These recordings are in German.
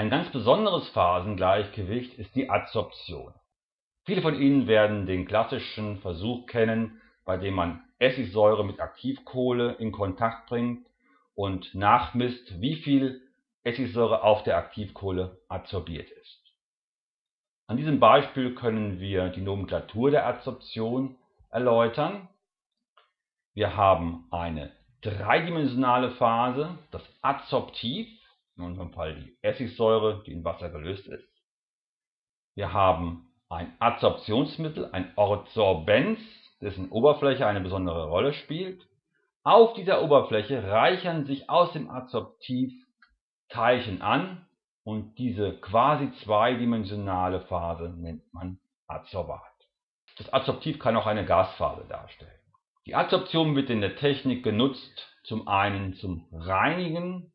Ein ganz besonderes Phasengleichgewicht ist die Adsorption. Viele von Ihnen werden den klassischen Versuch kennen, bei dem man Essigsäure mit Aktivkohle in Kontakt bringt und nachmisst, wie viel Essigsäure auf der Aktivkohle adsorbiert ist. An diesem Beispiel können wir die Nomenklatur der Adsorption erläutern. Wir haben eine dreidimensionale Phase, das Adsorptiv, in unserem Fall die Essigsäure, die in Wasser gelöst ist. Wir haben ein Adsorptionsmittel, ein Adsorbens, dessen Oberfläche eine besondere Rolle spielt. Auf dieser Oberfläche reichern sich aus dem Adsorptiv Teilchen an und diese quasi zweidimensionale Phase nennt man Adsorbat. Das Adsorptiv kann auch eine Gasphase darstellen. Die Adsorption wird in der Technik genutzt, zum einen zum Reinigen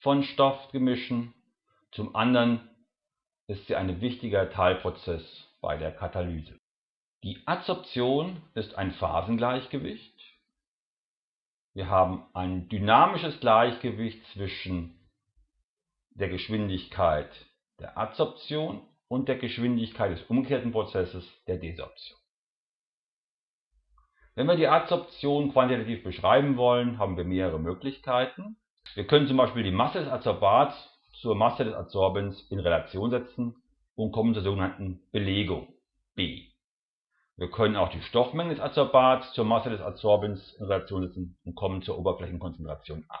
von Stoffgemischen, zum anderen ist sie ein wichtiger Teilprozess bei der Katalyse. Die Adsorption ist ein Phasengleichgewicht. Wir haben ein dynamisches Gleichgewicht zwischen der Geschwindigkeit der Adsorption und der Geschwindigkeit des umgekehrten Prozesses der Desorption. Wenn wir die Adsorption quantitativ beschreiben wollen, haben wir mehrere Möglichkeiten. Wir können zum Beispiel die Masse des Adsorbats zur Masse des Adsorbens in Relation setzen und kommen zur sogenannten Belegung B. Wir können auch die Stoffmenge des Adsorbats zur Masse des Adsorbens in Relation setzen und kommen zur Oberflächenkonzentration A.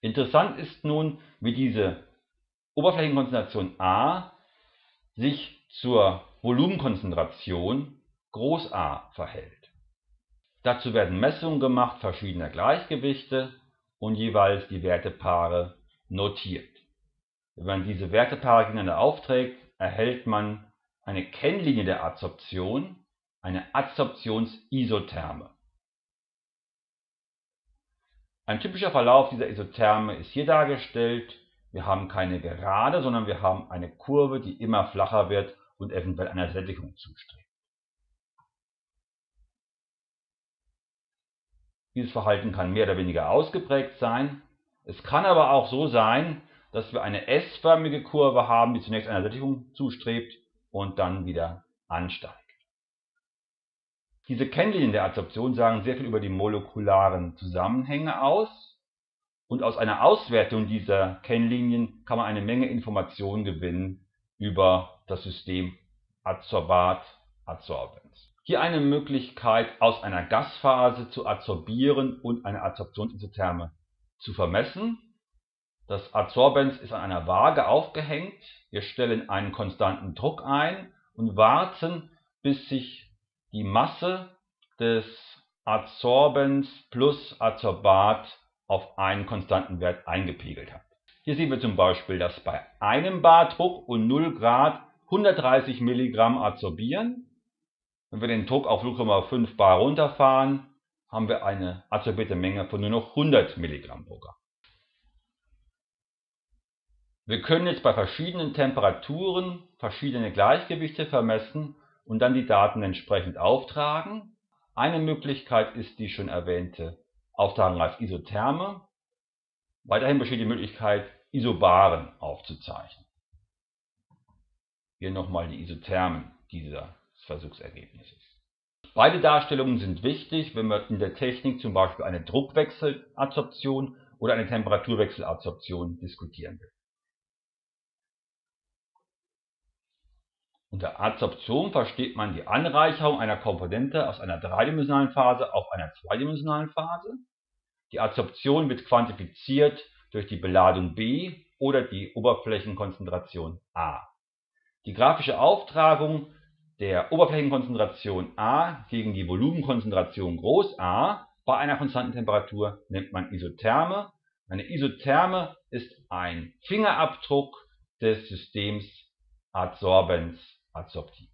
Interessant ist nun, wie diese Oberflächenkonzentration A sich zur Volumenkonzentration A verhält. Dazu werden Messungen gemacht verschiedener Gleichgewichte und jeweils die Wertepaare notiert. Wenn man diese Wertepaare gegeneinander aufträgt, erhält man eine Kennlinie der Adsorption, eine Adsorptionsisotherme. Ein typischer Verlauf dieser Isotherme ist hier dargestellt. Wir haben keine Gerade, sondern wir haben eine Kurve, die immer flacher wird und eventuell einer Sättigung zustrebt. Dieses Verhalten kann mehr oder weniger ausgeprägt sein. Es kann aber auch so sein, dass wir eine S-förmige Kurve haben, die zunächst einer Sättigung zustrebt und dann wieder ansteigt. Diese Kennlinien der Adsorption sagen sehr viel über die molekularen Zusammenhänge aus und aus einer Auswertung dieser Kennlinien kann man eine Menge Informationen gewinnen über das System Adsorbat-Adsorbens. Hier eine Möglichkeit, aus einer Gasphase zu adsorbieren und eine Adsorptionsisotherme zu vermessen. Das Adsorbens ist an einer Waage aufgehängt. Wir stellen einen konstanten Druck ein und warten, bis sich die Masse des Adsorbens plus Adsorbat auf einen konstanten Wert eingepegelt hat. Hier sehen wir zum Beispiel, dass bei einem Bar Druck und 0 Grad 130 Milligramm adsorbieren wenn wir den Druck auf 0,5 bar runterfahren, haben wir eine adsorbierte Menge von nur noch 100 Milligramm pro Gramm. Wir können jetzt bei verschiedenen Temperaturen verschiedene Gleichgewichte vermessen und dann die Daten entsprechend auftragen. Eine Möglichkeit ist die schon erwähnte Auftragung als Isotherme. Weiterhin besteht die Möglichkeit, Isobaren aufzuzeichnen. Hier nochmal die Isothermen dieser Versuchsergebnisses. Beide Darstellungen sind wichtig, wenn wir in der Technik zum Beispiel eine Druckwechseladsorption oder eine Temperaturwechseladsorption diskutieren will. Unter Adsorption versteht man die Anreicherung einer Komponente aus einer dreidimensionalen Phase auf einer zweidimensionalen Phase. Die Adsorption wird quantifiziert durch die Beladung B oder die Oberflächenkonzentration A. Die grafische Auftragung der Oberflächenkonzentration A gegen die Volumenkonzentration A bei einer konstanten Temperatur nennt man Isotherme. Eine Isotherme ist ein Fingerabdruck des Systems Adsorbens adsorptiv.